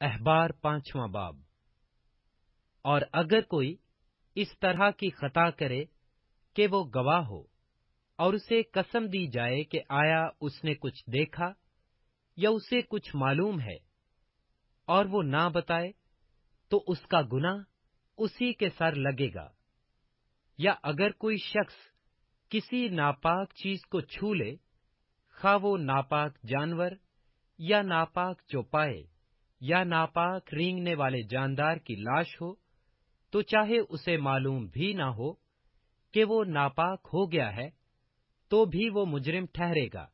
احبار پانچواں باب۔ اور اگر کوئی اس طرح کی خطا کرے کہ وہ گواہ ہو اور اسے قسم دی جائے کہ آیا اس نے کچھ دیکھا یا اسے کچھ معلوم ہے اور وہ نہ بتائے تو اس کا گناہ اسی کے سر لگے گا۔ یا اگر کوئی شخص کسی ناپاک چیز کو چھو لے، خواہ وہ ناپاک جانور یا ناپاک چوپائے یا ناپاک رینگنے والے جاندار کی لاش ہو، تو چاہے اسے معلوم بھی نہ ہو کہ وہ ناپاک ہو گیا ہے، تو بھی وہ مجرم ٹھہرے گا۔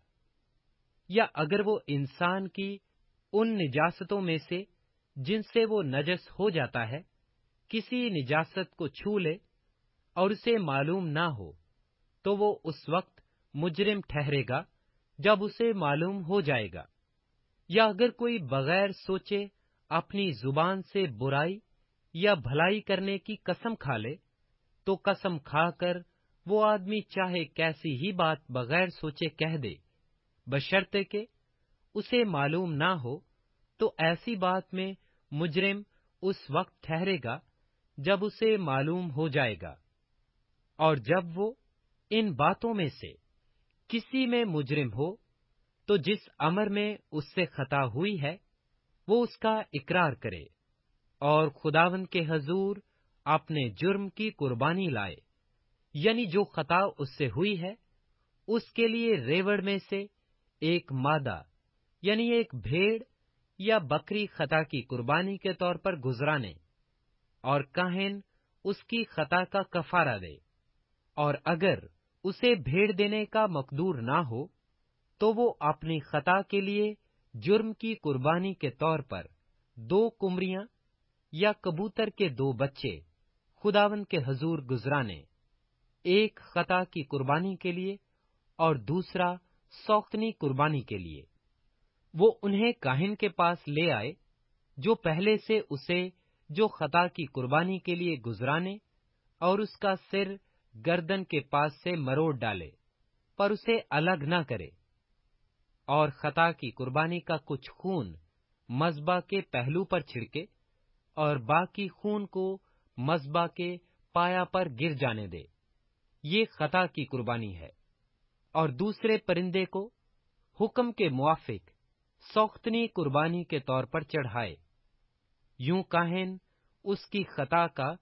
یا اگر وہ انسان کی ان نجاستوں میں سے جن سے وہ نجس ہو جاتا ہے، کسی نجاست کو چھو لے اور اسے معلوم نہ ہو، تو وہ اس وقت مجرم ٹھہرے گا جب اسے معلوم ہو جائے گا۔ یا اگر کوئی بغیر سوچے اپنی زبان سے برائی یا بھلائی کرنے کی قسم کھا لے، تو قسم کھا کر وہ آدمی چاہے کیسی ہی بات بغیر سوچے کہہ دے، بشرطے کہ اسے معلوم نہ ہو، تو ایسی بات میں مجرم اس وقت ٹھہرے گا جب اسے معلوم ہو جائے گا۔ اور جب وہ ان باتوں میں سے کسی میں مجرم ہو تو جس امر میں اس سے خطا ہوئی ہے، وہ اس کا اقرار کرے اور خداون کے حضور اپنے جرم کی قربانی لائے۔ یعنی جو خطا اس سے ہوئی ہے، اس کے لیے ریوڑ میں سے ایک مادہ یعنی ایک بھیڑ یا بکری خطا کی قربانی کے طور پر گزرانے اور کاہن اس کی خطا کا کفارہ دے۔ اور اگر اسے بھیڑ دینے کا مقدور نہ ہو تو وہ اپنی خطا کے لیے جرم کی قربانی کے طور پر دو کمریاں یا کبوتر کے دو بچے خداون کے حضور گزرانے، ایک خطا کی قربانی کے لیے اور دوسرا سوختنی قربانی کے لیے۔ وہ انہیں کاہن کے پاس لے آئے، جو پہلے سے اسے جو خطا کی قربانی کے لیے گزرانے اور اس کا سر گردن کے پاس سے مروڑ ڈالے، پر اسے الگ نہ کرے۔ اور خطا کی قربانی کا کچھ خون مذبح کے پہلو پر چھڑکے اور باقی خون کو مذبح کے پایا پر گر جانے دے۔ یہ خطا کی قربانی ہے۔ اور دوسرے پرندے کو حکم کے موافق سوختنی قربانی کے طور پر چڑھائے۔ یوں کاہن اس کی خطا کا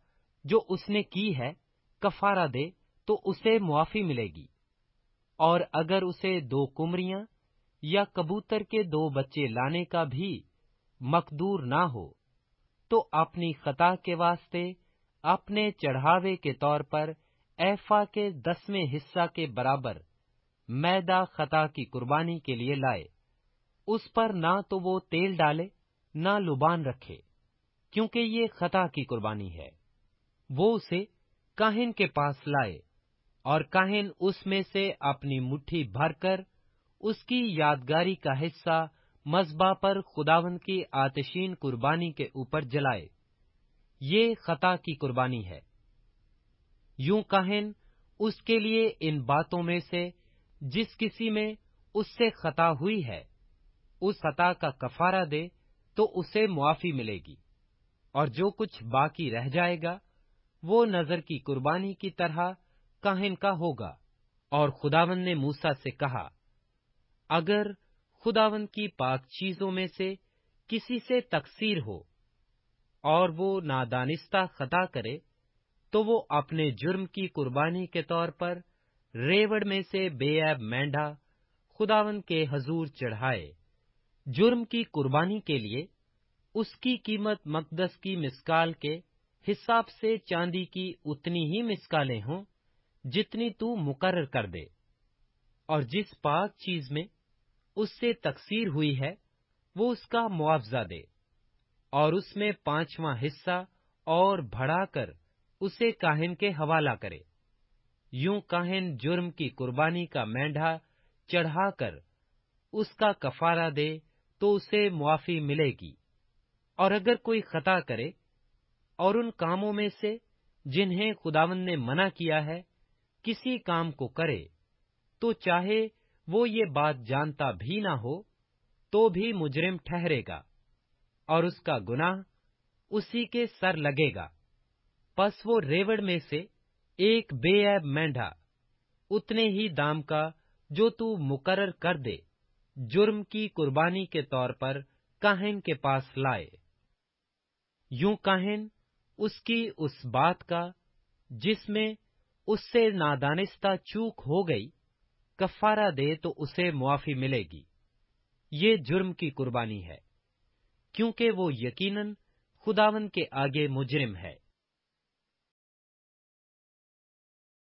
جو اس نے کی ہے کفارہ دے تو اسے معافی ملے گی۔ اور اگر اسے دو کمریاں یا کبوتر کے دو بچے لانے کا بھی مقدور نہ ہو، تو اپنی خطا کے واسطے، اپنے چڑھاوے کے طور پر ایفا کے دسویں حصہ کے برابر میدا خطا کی قربانی کے لیے لائے۔ اس پر نہ تو وہ تیل ڈالے، نہ لبان رکھے، کیونکہ یہ خطا کی قربانی ہے۔ وہ اسے کاہن کے پاس لائے اور کاہن اس میں سے اپنی مٹھی بھر کر اس کی یادگاری کا حصہ مذبح پر خداون کی آتشین قربانی کے اوپر جلائے۔ یہ خطا کی قربانی ہے۔ یوں کاہن، اس کے لیے ان باتوں میں سے جس کسی میں اس سے خطا ہوئی ہے، اس خطا کا کفارہ دے تو اسے معافی ملے گی۔ اور جو کچھ باقی رہ جائے گا، وہ نظر کی قربانی کی طرح کاہن کا ہوگا۔ اور خداون نے موسا سے کہا اگر خداون کی پاک چیزوں میں سے کسی سے تقسیر ہو اور وہ نادانستہ خطا کرے، تو وہ اپنے جرم کی قربانی کے طور پر ریوڑ میں سے بے عیب مینڈا خداون کے حضور چڑھائے۔ جرم کی قربانی کے لیے اس کی قیمت مقدس کی مسکال کے حساب سے چاندی کی اتنی ہی مسکالیں ہوں جتنی تو مقرر کر دے۔ اور جس پاک چیز میں اس سے تقسیر ہوئی ہے، وہ اس کا معاوضہ دے اور اس میں پانچواں حصہ اور بڑھا کر اسے کاہن کے حوالہ کرے۔ یوں کاہن جرم کی قربانی کا مینڈا چڑھا کر اس کا کفارہ دے تو اسے معافی ملے گی۔ اور اگر کوئی خطا کرے اور ان کاموں میں سے جنہیں خداون نے منع کیا ہے کسی کام کو کرے تو چاہے وہ یہ بات جانتا بھی نہ ہو تو بھی مجرم ٹھہرے گا اور اس کا گناہ اسی کے سر لگے گا۔ پس وہ ریوڑ میں سے ایک بے عیب مینڈا اتنے ہی دام کا جو تو مقرر کر دے، جرم کی قربانی کے طور پر کاہن کے پاس لائے۔ یوں کاہن اس کی اس بات کا جس میں اس سے نادانستہ چوک ہو گئی کفارہ دے تو اسے معافی ملے گی۔ یہ جرم کی قربانی ہے، کیونکہ وہ یقیناً خداون کے آگے مجرم ہے۔